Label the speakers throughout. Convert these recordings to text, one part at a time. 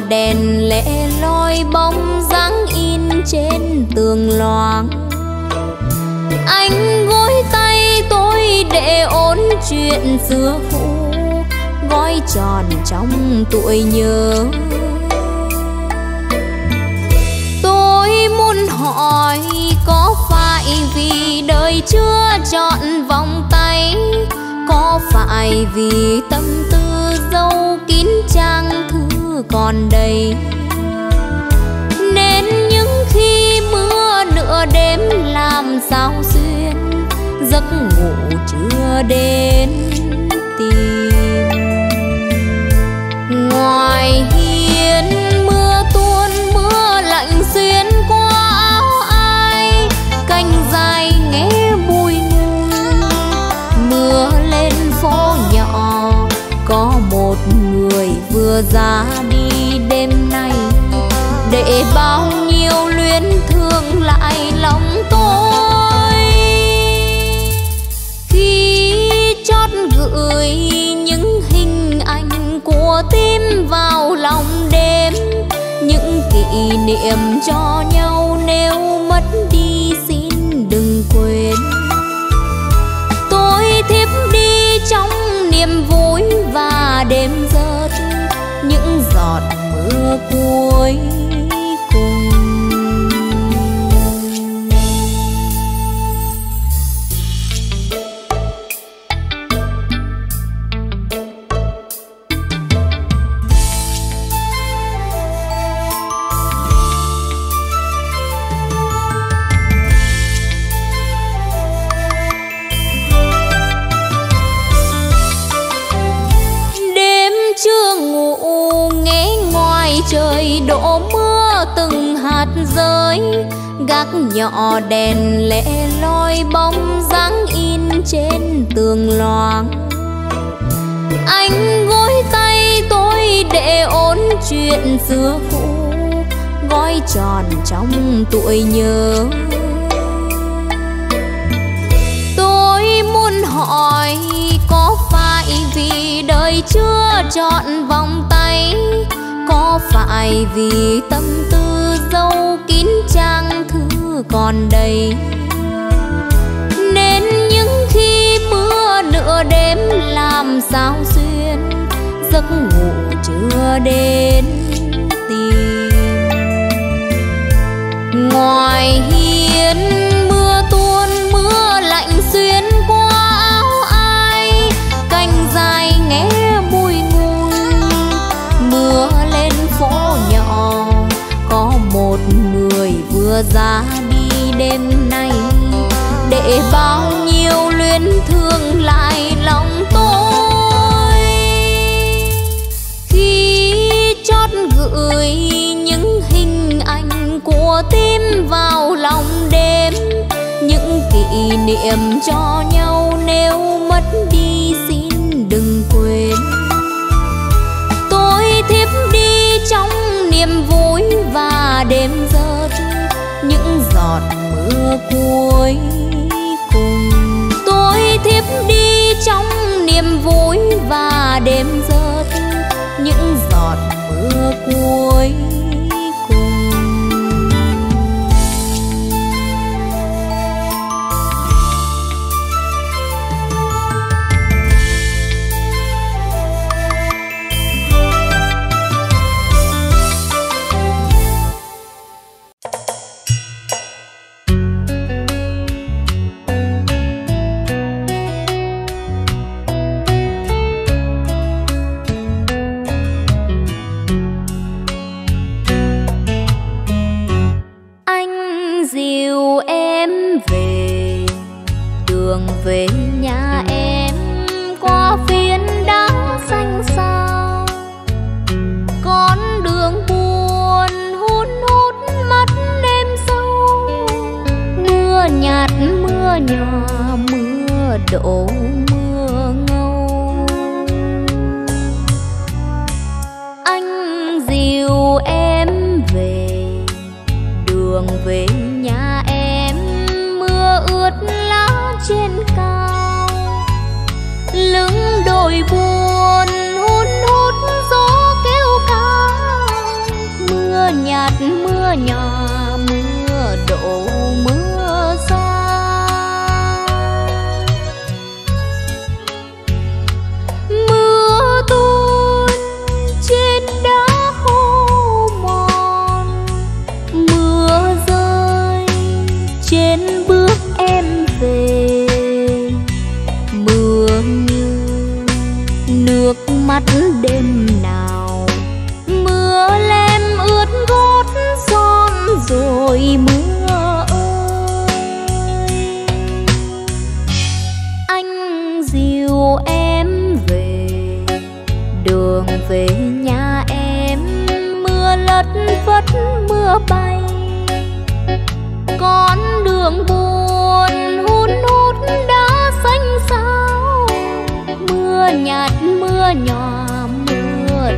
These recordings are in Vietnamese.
Speaker 1: đèn lẻ loi bóng dáng in trên tường loáng. Anh gối tay tôi để ôn chuyện xưa cũ, gói tròn trong tuổi nhớ. Tôi muốn hỏi có phải vì đời chưa chọn vòng tay, có phải vì tâm còn đầy. Nên những khi mưa nửa đêm làm sao duyên, giấc ngủ chưa đến tìm. Ngoài hiên mưa tuôn, mưa lạnh xuyên qua áo ai canh dài nghe bụi ngùi mưa lên phố nhỏ, có một người vừa ra để bao nhiêu luyến thương lại lòng tôi. Khi chót gửi những hình ảnh của tim vào lòng đêm, những kỷ niệm cho nhau nếu mất đi xin đừng quên. Tôi thiếp đi trong niềm vui và đêm rớt những giọt mưa cuối tròn trong tuổi nhớ. Tôi muốn hỏi có phải vì đời chưa chọn vòng tay? Có phải vì tâm tư dâu kín trang thư còn đầy? Nên những khi mưa nửa đêm làm sao xuyên giấc ngủ chưa đến. Ngoài hiên, mưa tuôn, mưa lạnh xuyên qua áo ai. Canh dài nghe mùi ngùi mưa lên phố nhỏ. Có một người vừa ra đi đêm nay để bao vào lòng đêm. Những kỷ niệm cho nhau nếu mất đi xin đừng quên. Tôi thiếp đi trong niềm vui và đêm rớt những giọt mưa cuối cùng. Tôi thiếp đi trong niềm vui và đêm rớt những giọt mưa cuối về nhà em qua phiến đá xanh sao? Con đường buồn hun hút mắt đêm sâu. Mưa nhạt mưa nhỏ, mưa đổ nỗi buồn hun hút gió kêu ca mưa nhạt mưa nhỏ.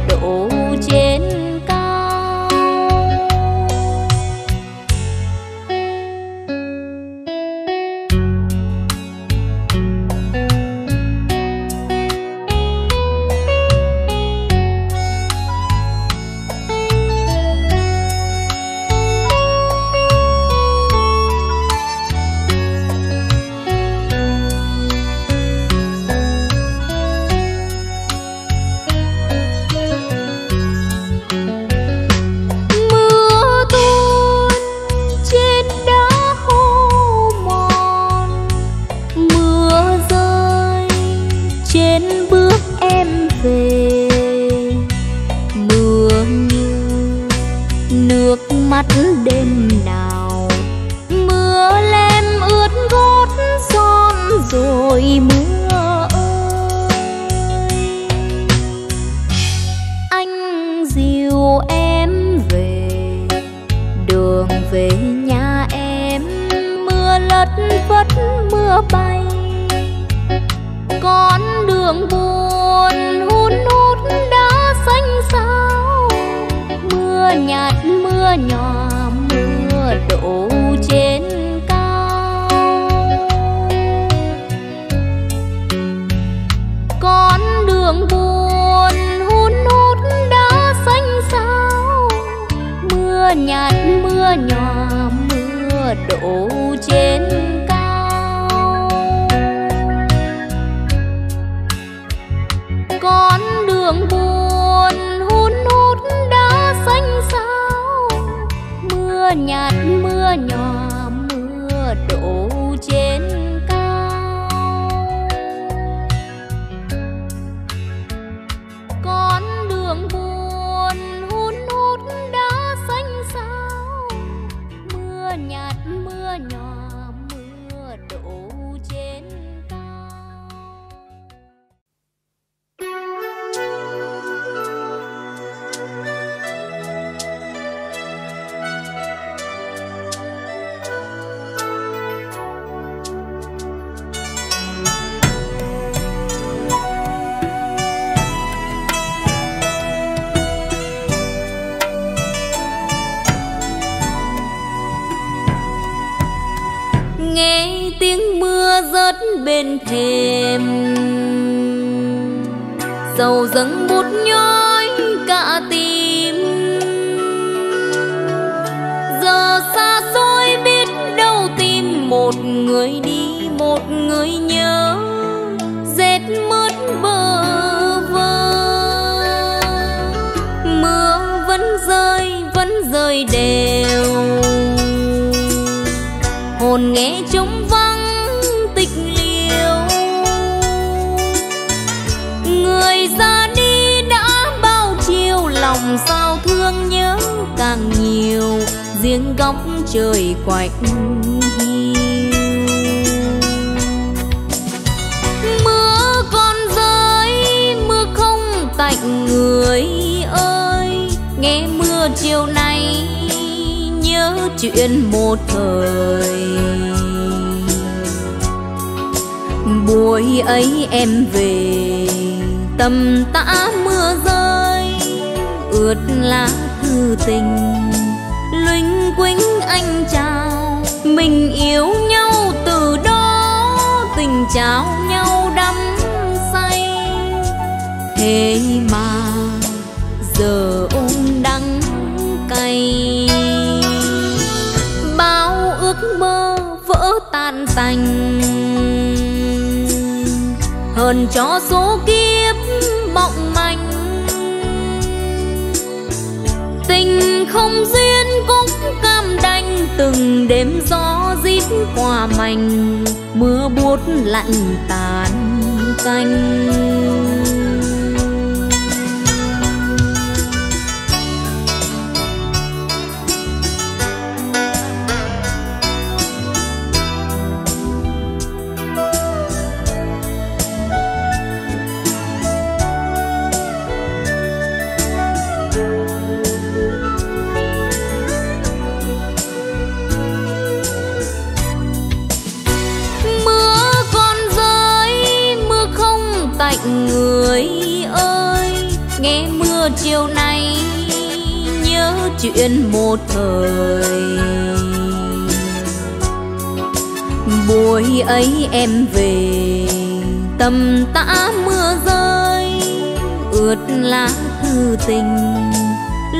Speaker 1: Mưa đổ mắt đêm mưa bên thềm. Dầu dâng bút nhói cả tim. Giờ xa xôi biết đâu tìm một người đi, một người nhớ. Rét mướt bờ vơ. Mưa vẫn rơi vẫn rơi đều. Hồn nghe trống góc trời quạnh hiu mưa còn rơi, mưa không tạnh người ơi. Nghe mưa chiều nay, nhớ chuyện một thời. Buổi ấy em về, tầm tã mưa rơi, ướt lá thư tình quýnh anh chào. Mình yêu nhau từ đó, tình trao nhau đắm say. Thế mà giờ ôm đắng cay. Bao ước mơ vỡ tan tành hơn cho số kiếp mộng manh. Tình không dễ từng đêm gió rít qua mành mưa buốt lạnh tàn canh chiều nay nhớ chuyện một thời. Buổi ấy em về, tầm tã mưa rơi, ướt lá thư tình.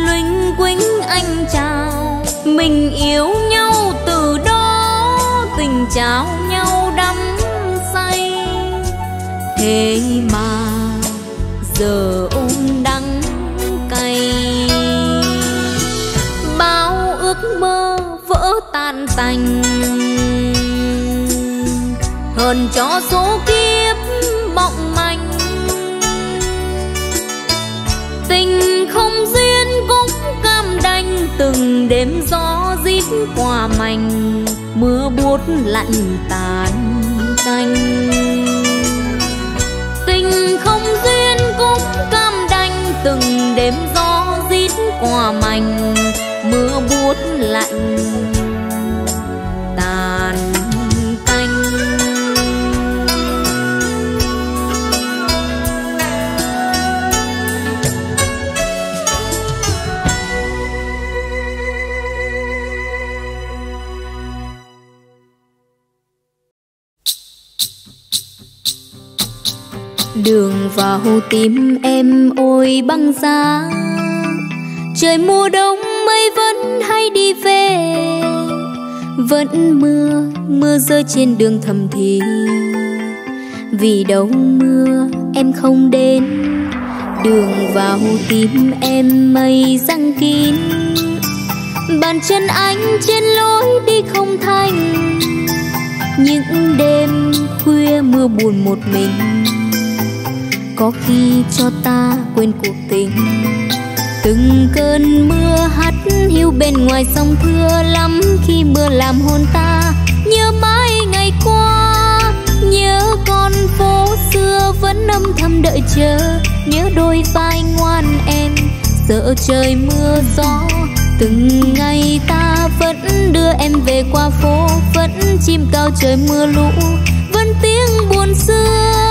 Speaker 1: Luinh quýnh anh chào, mình yêu nhau từ đó, tình chào nhau đắm say. Thế mà giờ ôm đắng tan tành. Hơn cho số kiếp mộng manh tình không duyên cũng cam đành từng đêm gió rít qua mành mưa buốt lạnh tàn tành. Tình không duyên cũng cam đành từng đêm gió rít qua mành mưa buốt lạnh đường vào tim em ôi băng giá. Trời mùa đông mây vẫn hay đi về, vẫn mưa mưa rơi trên đường thầm thì. Vì đâu mưa, em không đến, đường vào tim em mây răng kín. Bàn chân anh trên lối đi không thành, những đêm khuya mưa buồn một mình có khi cho ta quên cuộc tình. Từng cơn mưa hắt hiu bên ngoài sông thưa lắm khi mưa làm hôn ta. Nhớ mãi ngày qua, nhớ con phố xưa vẫn âm thầm đợi chờ. Nhớ đôi vai ngoan em, sợ trời mưa gió. Từng ngày ta vẫn đưa em về qua phố, vẫn chim cao trời mưa lũ. Vẫn tiếng buồn xưa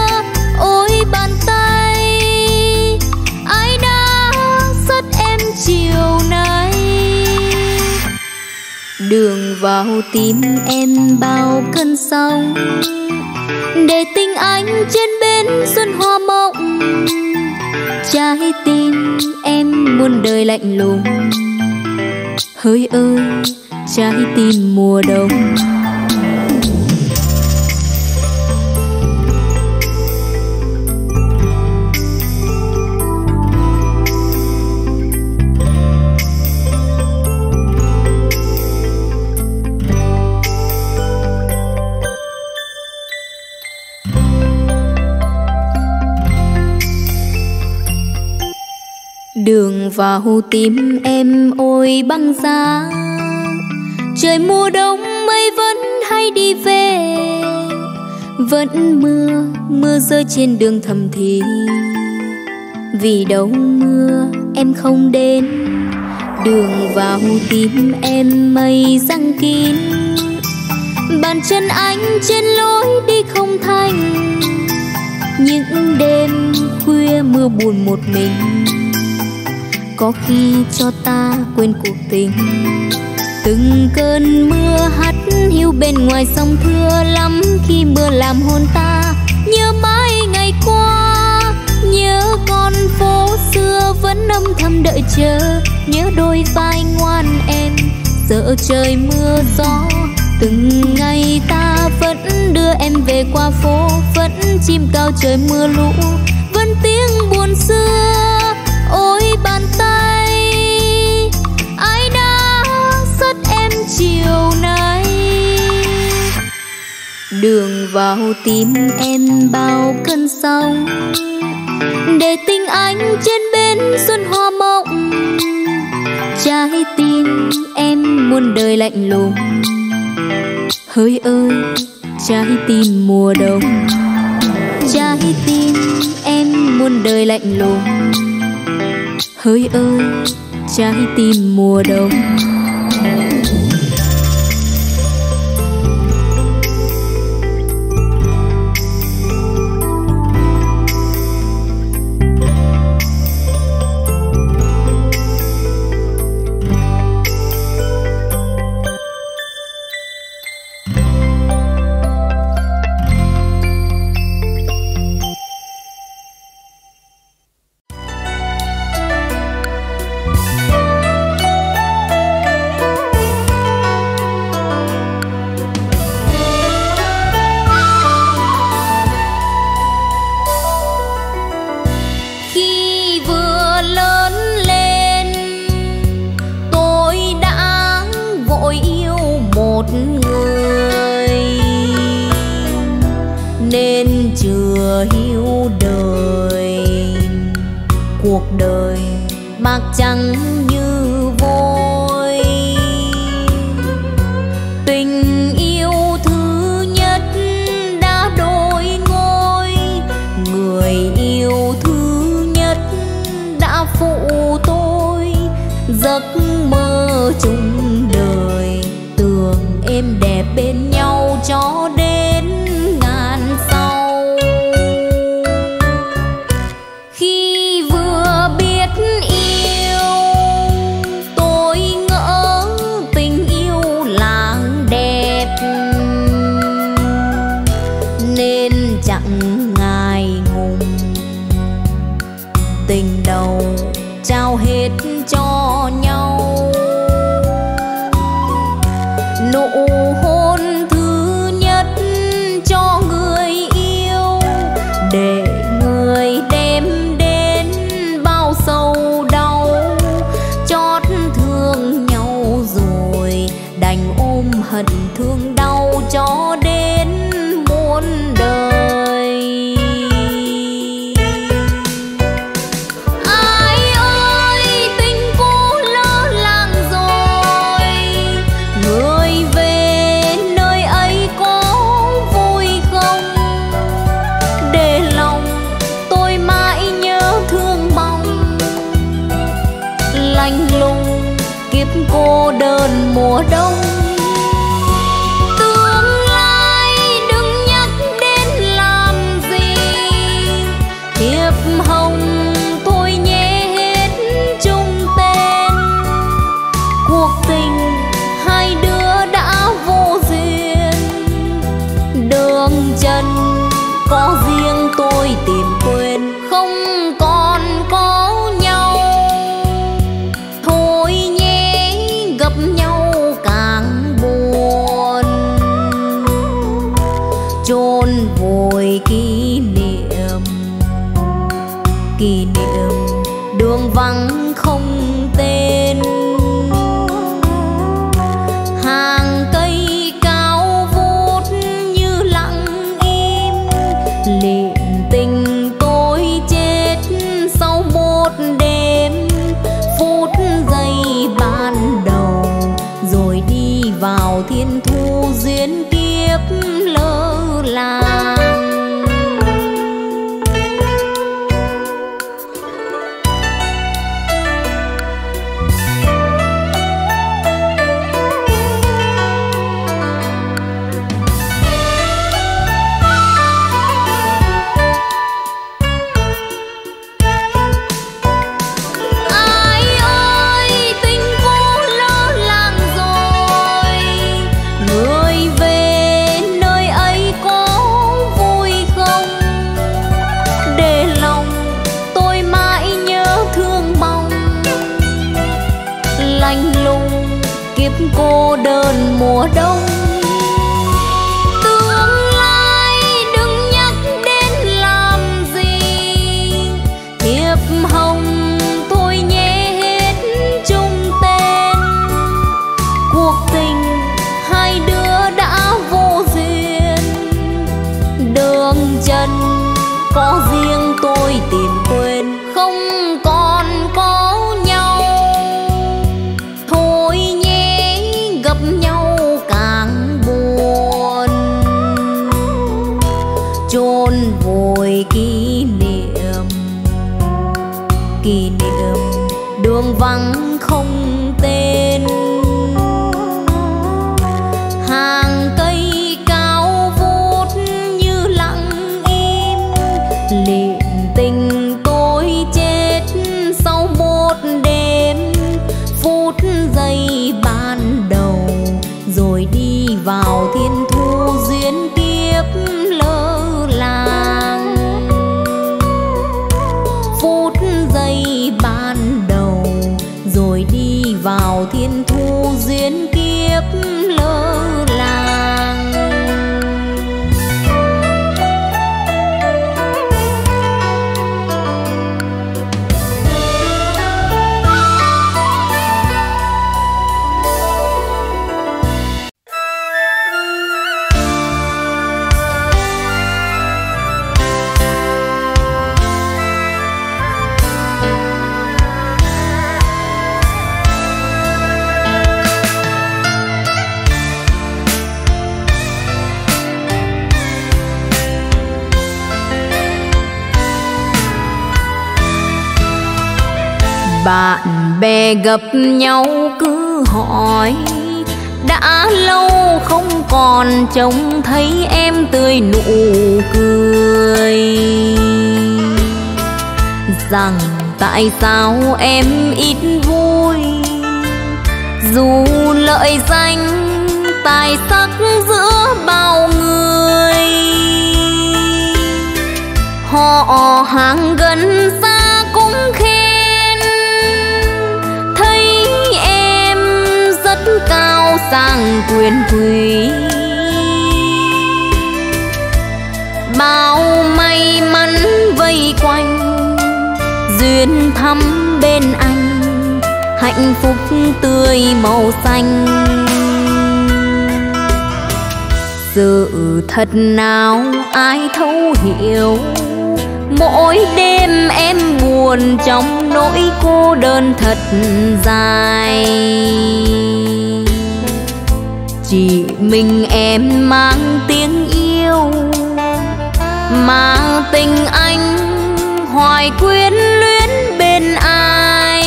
Speaker 1: đường vào tim em bao cơn sóng. Để tình anh trên bên xuân hoa mộng, trái tim em muôn đời lạnh lùng. Hỡi ơi, trái tim mùa đông. Đường vào tim em ôi băng giá. Trời mùa đông mây vẫn hay đi về, vẫn mưa mưa rơi trên đường thầm thì. Vì đâu mưa, em không đến, đường vào tim em mây răng kín. Bàn chân anh trên lối đi không thành, những đêm khuya mưa buồn một mình có khi cho ta quên cuộc tình. Từng cơn mưa hắt hiu bên ngoài sông thưa lắm, khi mưa làm hôn ta nhớ mãi ngày qua. Nhớ con phố xưa vẫn âm thầm đợi chờ, nhớ đôi vai ngoan em sợ trời mưa gió. Từng ngày ta ta vẫn đưa em về qua phố, vẫn chim cao trời mưa lũ, vẫn tiếng buồn xưa. Đường vào tim em bao cơn sóng. Để tình anh trên bên xuân hoa mộng, trái tim em muôn đời lạnh lùng. Hỡi ơi, trái tim mùa đông. Trái tim em muôn đời lạnh lùng. Hỡi ơi, trái tim mùa đông. Thiên thu duyên kiếp lỡ làng duyên bạn bè gặp nhau cứ hỏi, đã lâu không còn trông thấy em tươi nụ cười. Rằng tại sao em ít vui? Dù lợi danh, tài sắc giữa bao người. Họ hàng gần xa cũng khi sang quyền quý. Bao may mắn vây quanh, duyên thắm bên anh, hạnh phúc tươi màu xanh. Sự thật nào ai thấu hiểu, mỗi đêm em buồn trong nỗi cô đơn thật dài chỉ mình em mang tiếng yêu, mà tình anh hoài quyến luyến bên ai.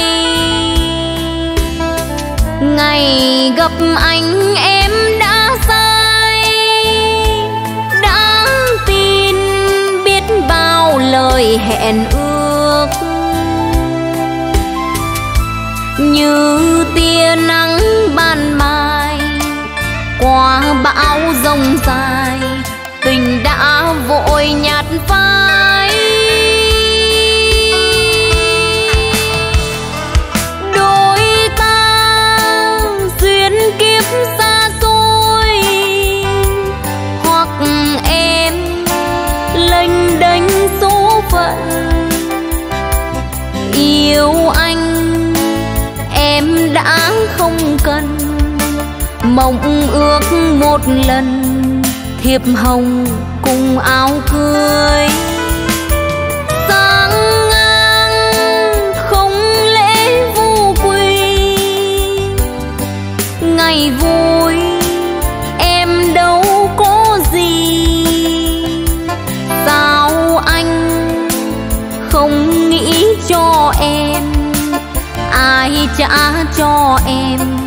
Speaker 1: Ngày gặp anh em đã sai đã tin biết bao lời hẹn ước. Như tia nắng ban mai qua bão rông dài, tình đã vội nhạt phai. Đôi ta duyên kiếp xa xôi, hoặc em lênh đênh số phận. Yêu anh, em đã không mộng ước một lần, thiệp hồng cùng áo cưới. Sáng ngang không lễ vu quy ngày vui em đâu có gì. Sao anh không nghĩ cho em? Ai trả cho em?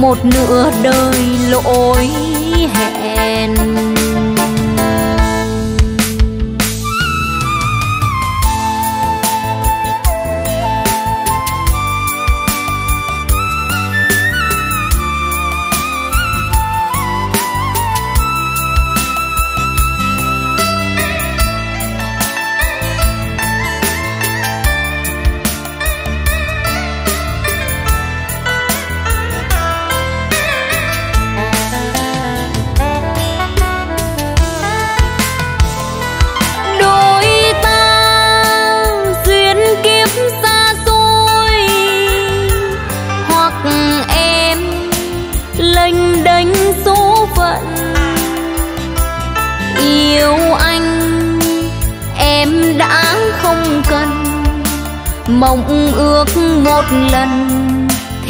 Speaker 1: Một nửa đời lỗi hẹn.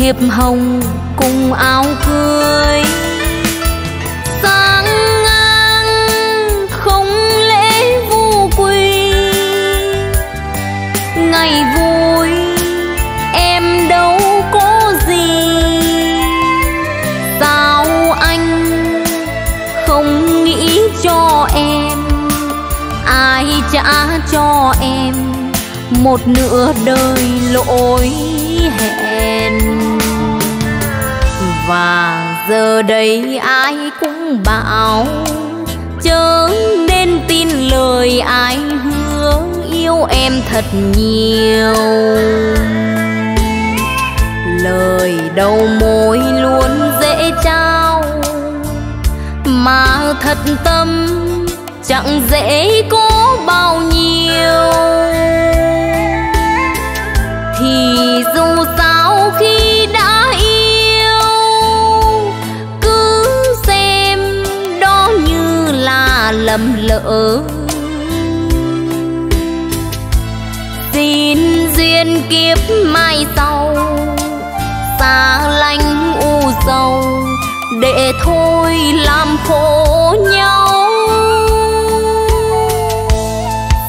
Speaker 1: Thiệp hồng cùng áo cưới. Sáng anh không lễ vu quy. ngày vui em đâu có gì. Sao anh không nghĩ cho em? Ai trả cho em một nửa đời lỗi hẹn? Và giờ đây ai cũng bảo, chớ nên tin lời ai hứa, yêu em thật nhiều. Lời đầu môi luôn dễ trao, mà thật tâm chẳng dễ có bao nhiêu. Thì dù sao lầm lỡ. Xin duyên kiếp mai sau, xa lánh u sầu, để thôi làm khổ nhau.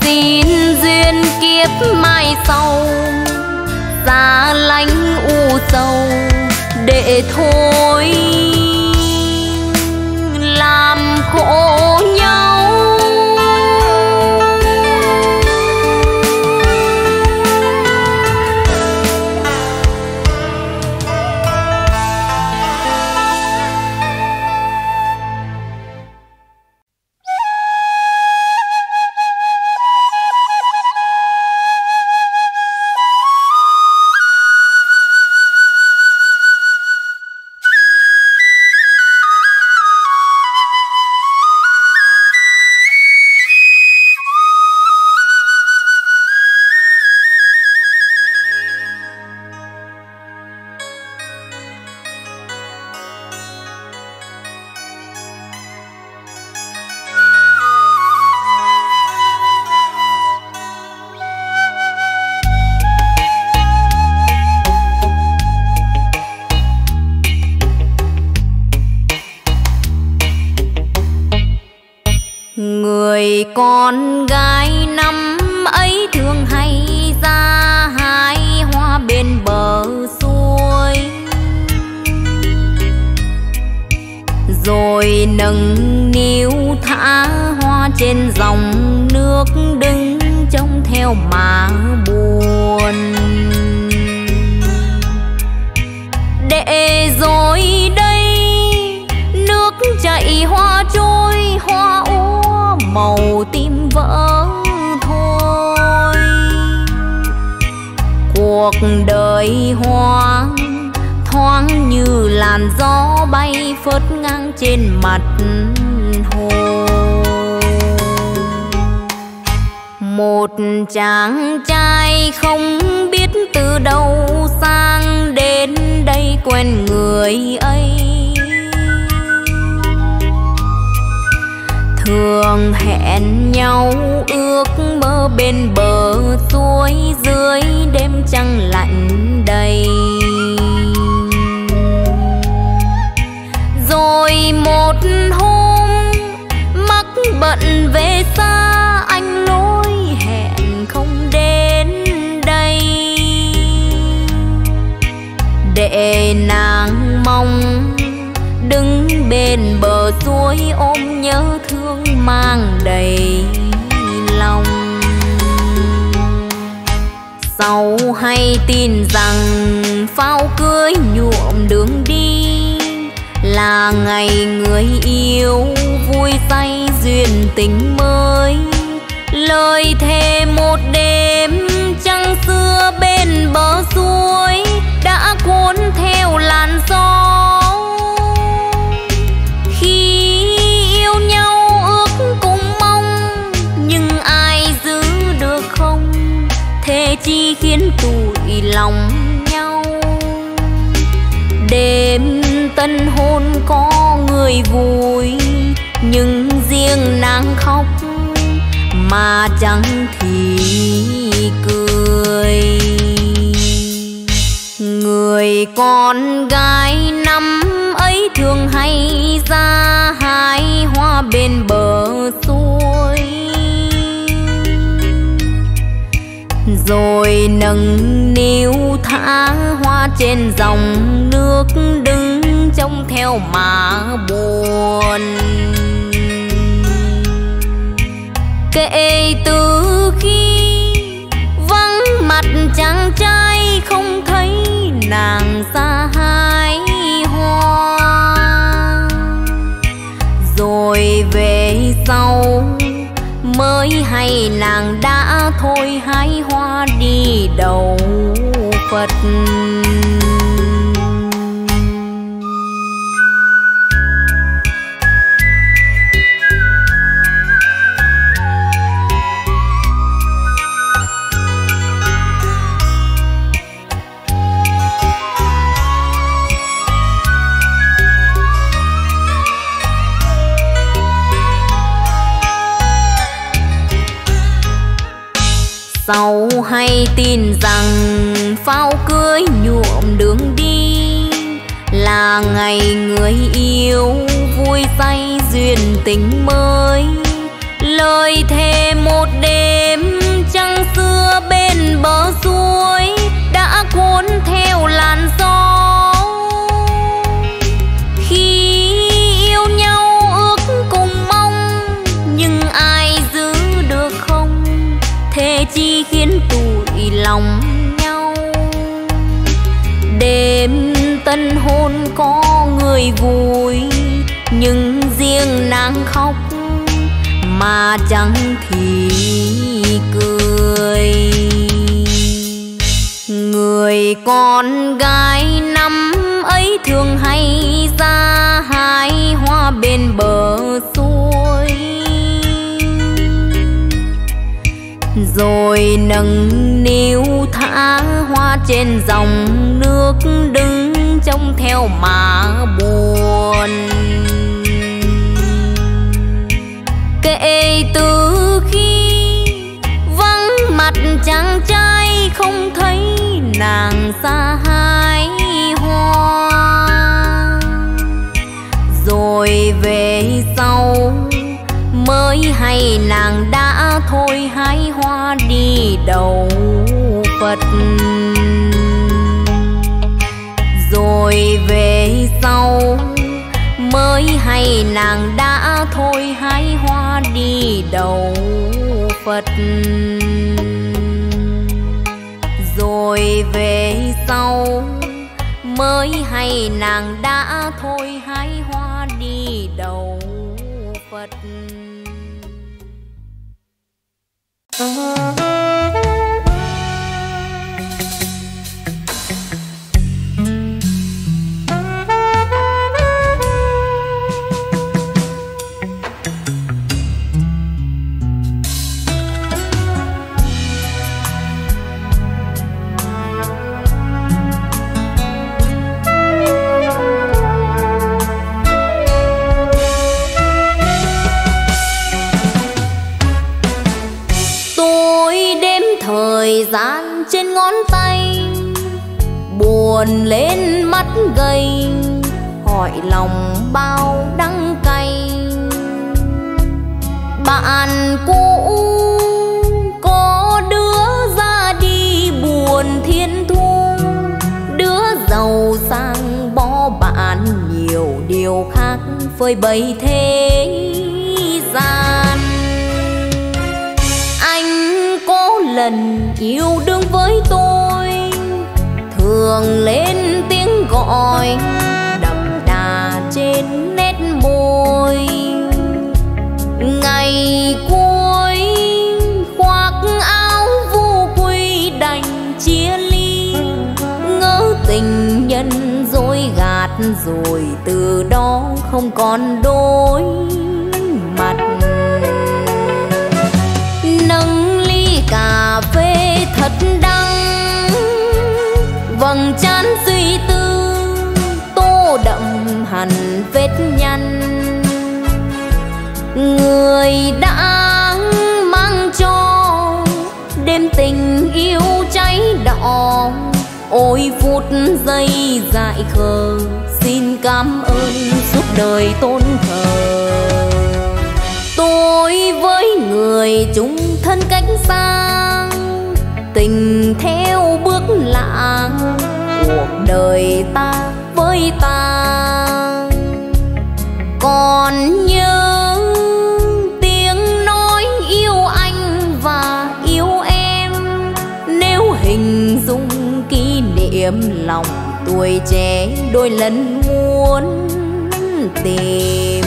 Speaker 1: Xin duyên kiếp mai sau, xa lánh u sầu, để thôi rồi nâng niu thả hoa trên dòng nước đứng trông theo mà buồn. Để rồi đây nước chảy hoa trôi, hoa úa màu tim vỡ thôi. Cuộc đời hoang thoáng như làn gió bay phớt ngang trên mặt hồ. Một chàng trai không biết từ đâu sang đến đây quen người ấy. Thường hẹn nhau ước mơ bên bờ suối dưới đêm trăng lạnh đầy. Rồi một hôm, mắc bận về xa, anh lối hẹn không đến đây. Để nàng mong đứng bên bờ suối ôm nhớ thương mang đầy lòng. Sau hay tin rằng phao cưới nhuộm đường đi là ngày người yêu vui say duyên tình mới. Lời thề một đêm trăng xưa bên bờ suối đã cuốn theo làn gió. Khi yêu nhau ước cùng mong, nhưng ai giữ được không? Thế chi khiến tụi lòng tân hôn có người vui, nhưng riêng nàng khóc mà chẳng thì cười. Người con gái năm ấy thường hay ra hái hoa bên bờ suối. Rồi nâng niu thả hoa trên dòng nước đứng trông theo mà buồn. Kể từ khi vắng mặt chàng trai không thấy nàng xa hái hoa. Rồi về sau mới hay nàng đã thôi hái hoa đi đầu phật. Sau hay tin rằng pháo cưới nhuộm đường đi. Là ngày người yêu vui say duyên tình mới. Tân hôn có người vui, nhưng riêng nàng khóc mà chẳng thì cười. Người con gái năm ấy thường hay ra hái hoa bên bờ suối, rồi nâng niu thả hoa trên dòng nước đứng trông theo mà buồn. Kể từ khi vắng mặt chàng trai không thấy nàng xa hai hoa. Rồi về sau mới hay nàng đã thôi hái hoa đi đầu phật rồi về sau. Mới hay nàng đã thôi hái hoa đi đầu phật. Rồi về sau, mới hay nàng đã thôi hái bầy bày thế. Ôi, phút giây dại khờ, xin cảm ơn suốt đời tôn thờ. Tôi với người chung thân cách xa tình theo bước lạ cuộc đời ta với ta, còn kỷ lòng tuổi trẻ đôi lần muốn tìm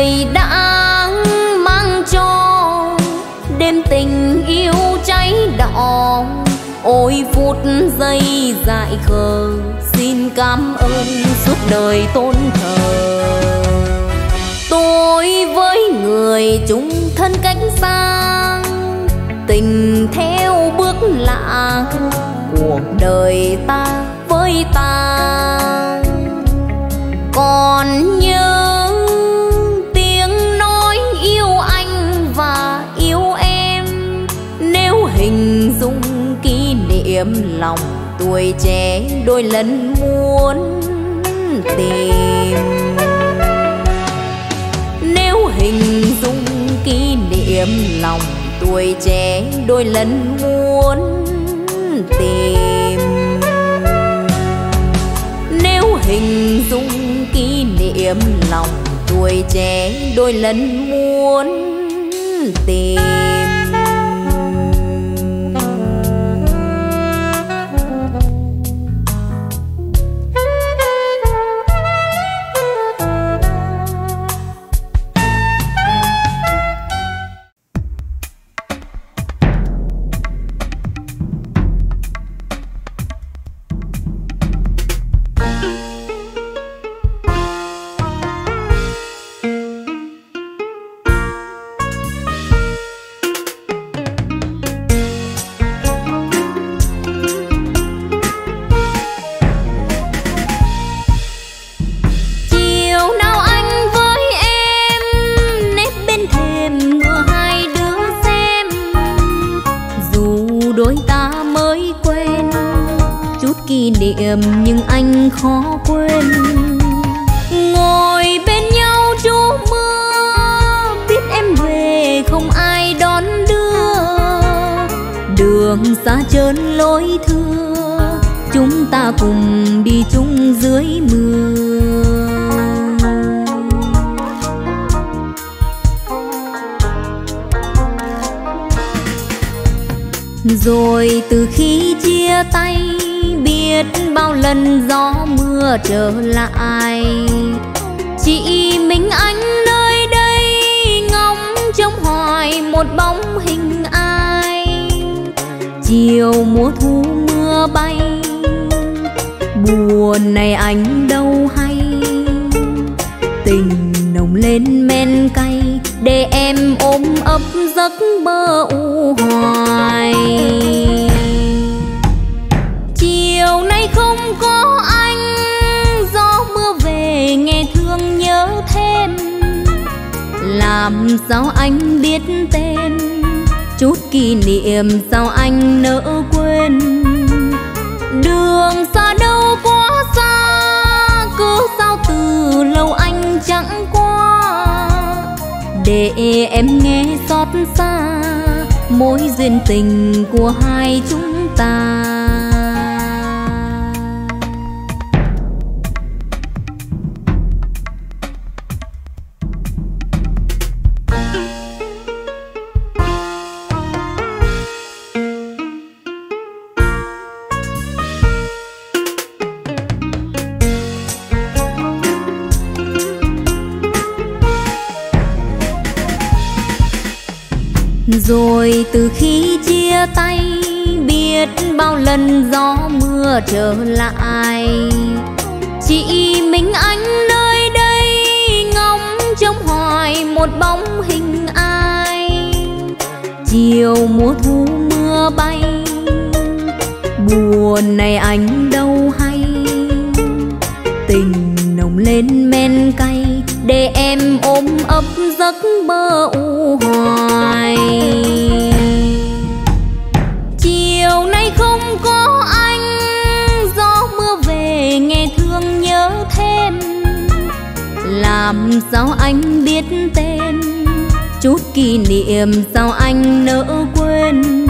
Speaker 1: người đã mang cho đêm tình yêu cháy đỏ. Ôi phút giây dại khờ, xin cảm ơn suốt đời tôn thờ. Tôi với người chung thân cách xa tình theo bước lạ. Cuộc đời ta với ta lòng tuổi trẻ đôi lần muốn tìm. Nếu hình dung kỷ niệm lòng tuổi trẻ đôi lần muốn tìm. Nếu hình dung kỷ niệm lòng tuổi trẻ đôi lần muốn tìm. Rồi từ khi chia tay, biết bao lần gió mưa
Speaker 2: trở lại. Chỉ mình anh nơi đây ngóng trông hoài một bóng hình ai. Chiều mùa thu mưa bay buồn này anh đâu hay. Tình nồng lên men cay để em ôm ấp giấc mơ u hoài. Chiều nay không có anh do mưa về nghe thương nhớ thêm. Làm sao anh biết tên? Chút kỷ niệm sao anh nỡ quên? Để em nghe xót xa mối duyên tình của hai chúng ta. Lần gió mưa trở lại. Chị mình anh nơi đây, ngóng trông hoài một bóng hình ai. Chiều mùa thu mưa bay, buồn này anh đâu hay. Tình nồng lên men cay, để em ôm ấp giấc mơ u sao anh biết tên, chút kỷ niệm sao anh nỡ quên.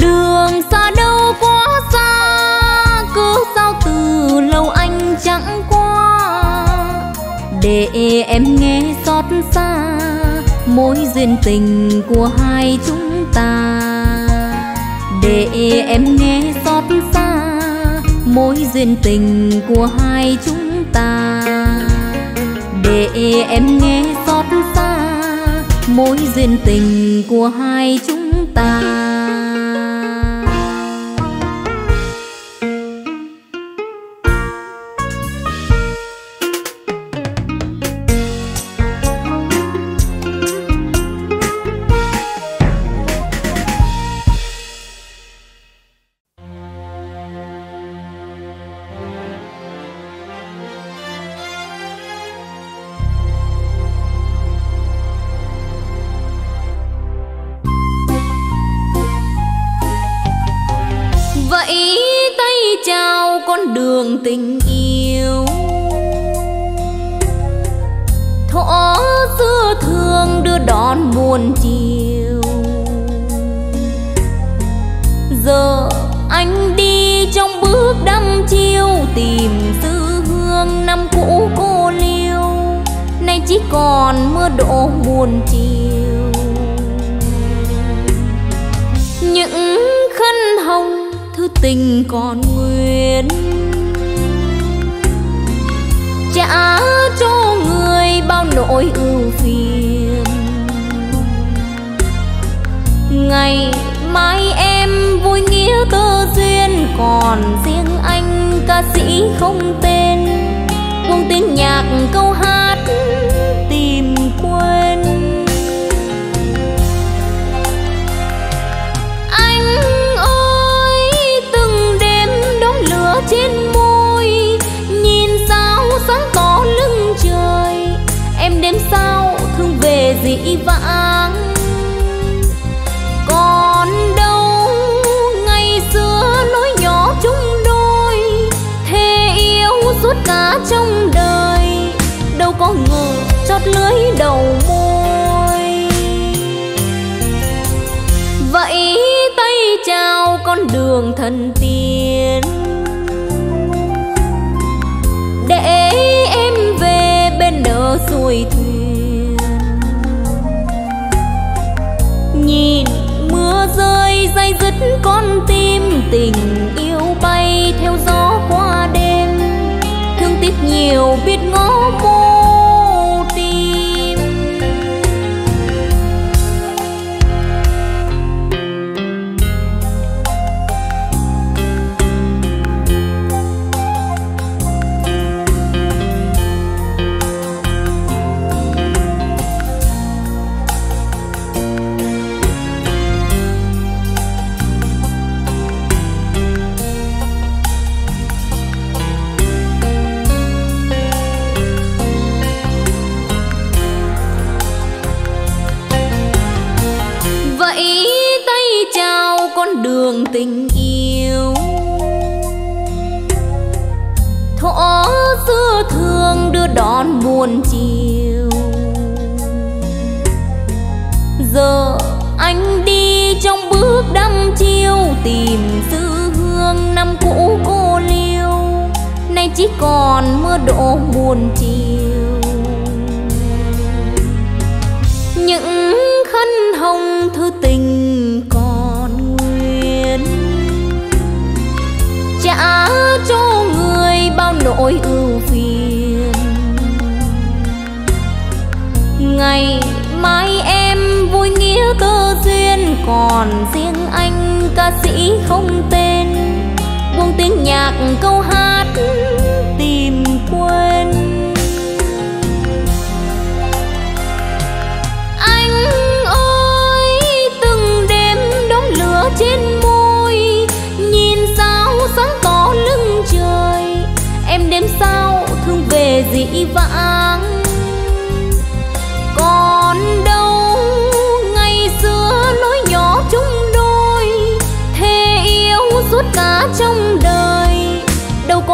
Speaker 2: Đường xa đâu quá xa, cứ sao từ lâu anh chẳng qua. Để em nghe xót xa, mối duyên tình của hai chúng ta. Để em nghe xót xa, mối duyên tình của hai chúng ta để em nghe xót xa mối duyên tình của hai chúng ta. Tìm tư hương năm cũ cô liêu. Nay chỉ còn mưa đổ buồn chiều. Những khăn hồng thư tình còn nguyên. Trả cho người bao nỗi ưu phiền. Ngày mai em vui nghĩa tơ duyên còn riêng anh ca sĩ không tên. Buông tiếng nhạc câu hát tìm quên. Anh ơi, từng đêm đốm lửa trên môi, nhìn sao sáng tỏ lưng trời. Em đêm sao thương về gì? Lưới đầu môi. Vậy tay chào con đường thần tiên. Để em về bên nở xuôi thuyền. Nhìn mưa rơi dây dứt con tim tình yêu bay theo gió qua đêm. Thương tiếc nhiều biết ngó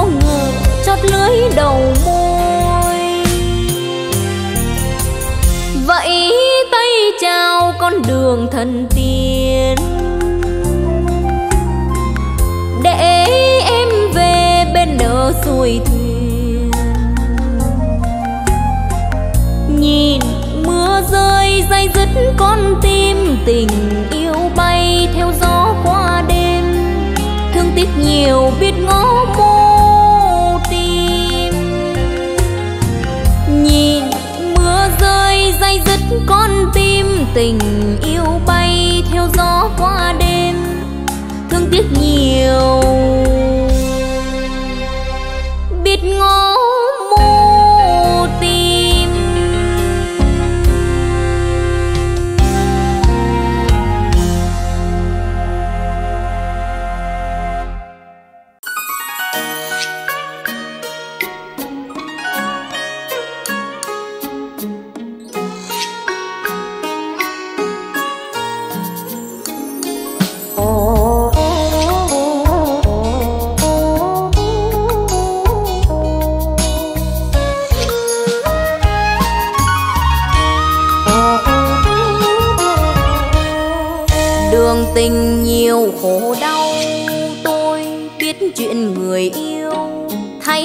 Speaker 2: đâu ngờ chót lưới đầu môi. Vậy tay chào con đường thần tiên. Để em về bên nở xuôi thuyền. Nhìn mưa rơi dây dứt con tim tình yêu bay theo gió qua đêm. Thương tiếc nhiều biết ngó tình yêu bay theo gió qua đêm. Thương tiếc nhiều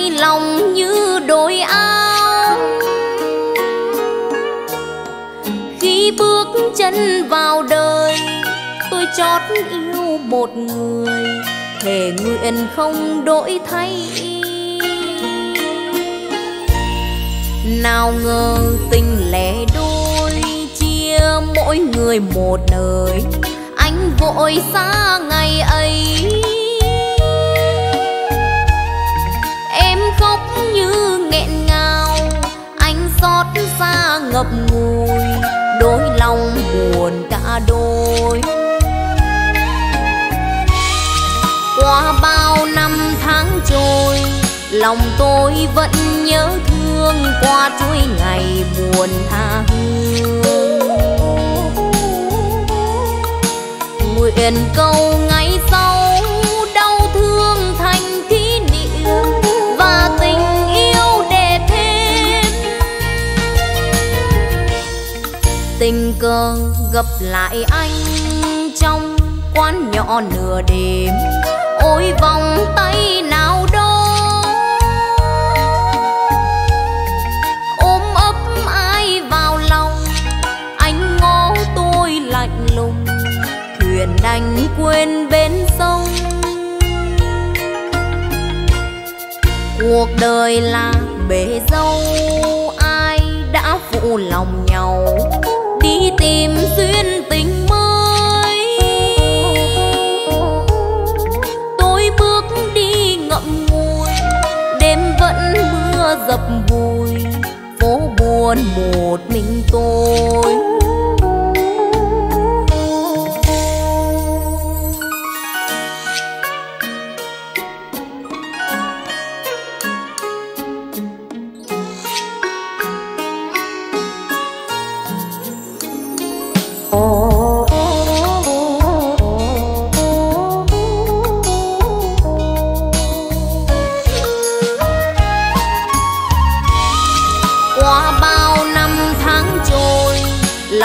Speaker 2: lòng như đôi áo khi bước chân vào đời, tôi chót yêu một người thề nguyện không đổi thay. Nào ngờ tình lẻ đôi, chia mỗi người một nơi anh vội xa ngày ấy. Xót xa ngập ngùi đôi lòng buồn cả đôi. Qua bao năm tháng trôi, lòng tôi vẫn nhớ thương qua chuỗi ngày buồn tha hương. Nguyện cầu ngày sau tình cờ gặp lại anh trong quán nhỏ nửa đêm. Ôi vòng tay nào đó, ôm ấp ai vào lòng. Anh ngó tôi lạnh lùng, thuyền đành quên bên sông. Cuộc đời là bể dâu, ai đã phụ lòng nhau? Đi tìm duyên tình mới. Tôi bước đi ngậm ngùi, đêm vẫn mưa dập vùi phố buồn một mình tôi.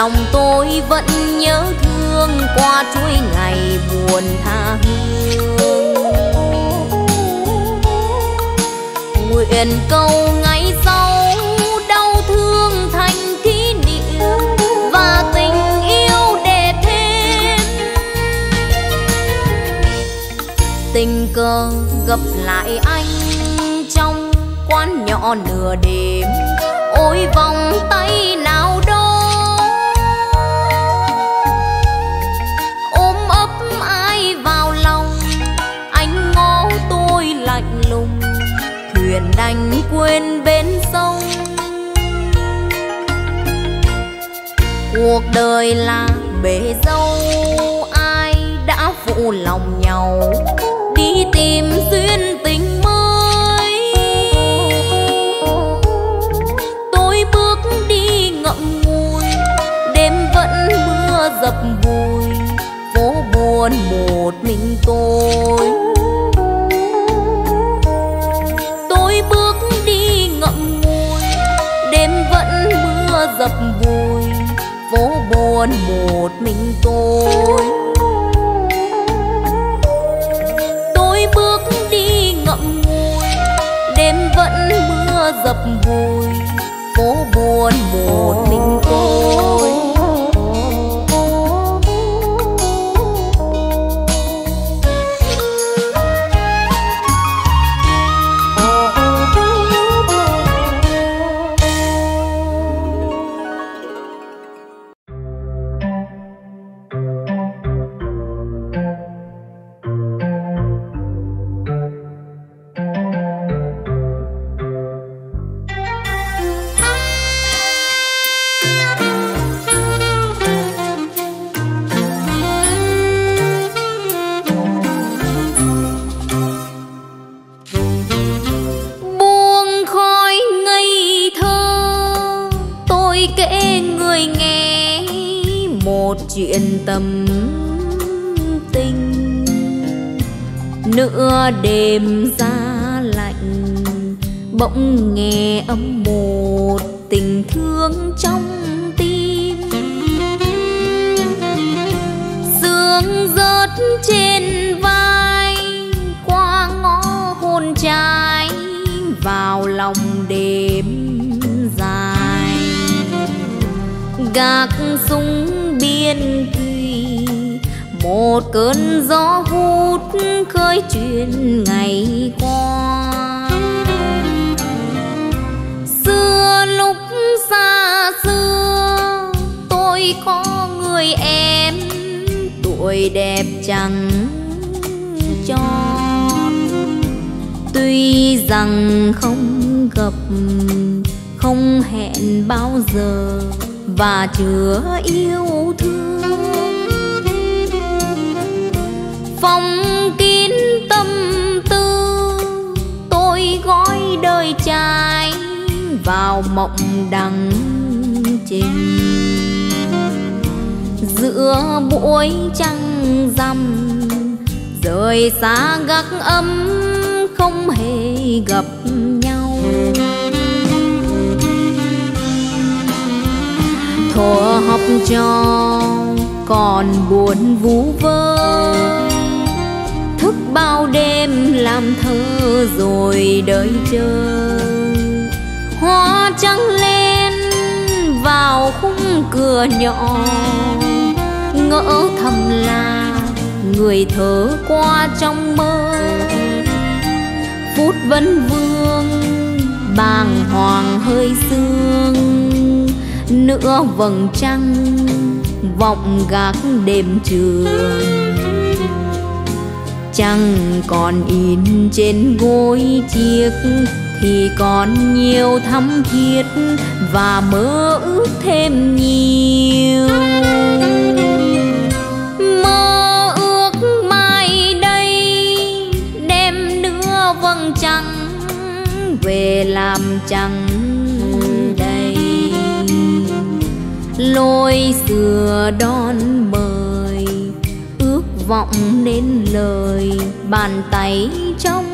Speaker 2: Lòng tôi vẫn nhớ thương qua chuỗi ngày buồn tha hương. Nguyện cầu ngày sau đau thương thành kỷ niệm và tình yêu đẹp thêm. Tình cờ gặp lại anh trong quán nhỏ nửa đêm, ôi vòng đành quên bên sông. Cuộc đời là bể dâu, ai đã phụ lòng nhau? Đi tìm duyên tình mới. Tôi bước đi ngậm ngùi, đêm vẫn mưa dập vùi phố buồn một mình tôi. Dập vui phố buồn một mình tôi. Tôi bước đi ngậm ngùi, đêm vẫn mưa dập vui phố buồn một mình tôi. Bỗng nghe âm một tình thương trong tim. Sương rớt trên vai, qua ngõ hôn trái, vào lòng đêm dài. Gác súng biên thùy một cơn gió hút khơi chuyện ngày người đẹp chẳng cho, tuy rằng không gặp không hẹn bao giờ và chứa yêu thương. Phong kín tâm tư tôi gói đời trai vào mộng đằng trình giữa buổi trăng rằm, rời xa gác ấm không hề gặp nhau. Thuở học trò còn buồn vu vơ, thức bao đêm làm thơ rồi đợi chờ hoa trắng lên vào khung cửa nhỏ ngỡ thầm là người thở qua trong mơ. Phút vẫn vương, bàng hoàng hơi sương, nửa vầng trăng vọng gác đêm trường. Chẳng còn in trên gối chiếc thì còn nhiều thắm thiết và mơ ước thêm nhiều. Về làm chẳng đầy. Lối xưa đón mời, ước vọng nên lời bàn tay trong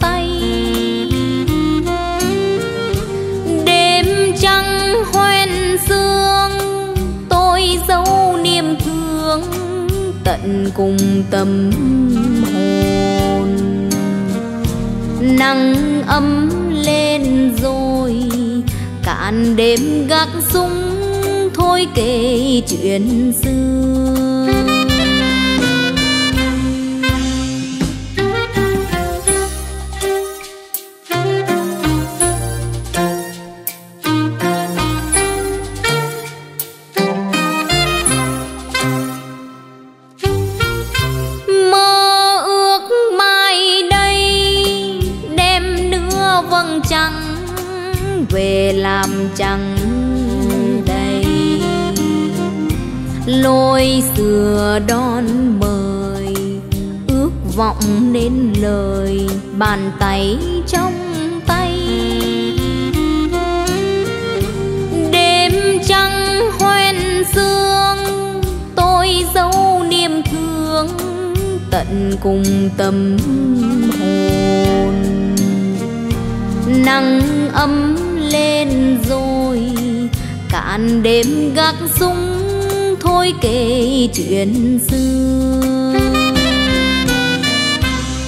Speaker 2: tay. Đêm trăng hoen sương, tôi dấu niềm thương tận cùng tâm hồn. Nắng ấm lên rồi. Cạn đêm gác súng thôi kể chuyện xưa. Nên lời bàn tay trong tay. Đêm trăng hoen sương, tôi dấu niềm thương tận cùng tâm hồn. Nắng ấm lên rồi, cạn đêm gác súng, thôi kể chuyện xưa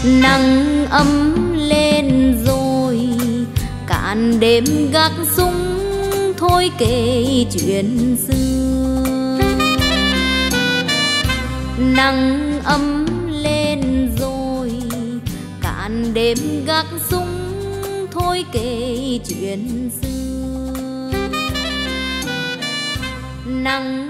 Speaker 2: nắng ấm lên rồi, cạn đêm gác súng, thôi kể chuyện xưa. Nắng ấm lên rồi, cạn đêm gác súng, thôi kể chuyện xưa. Nắng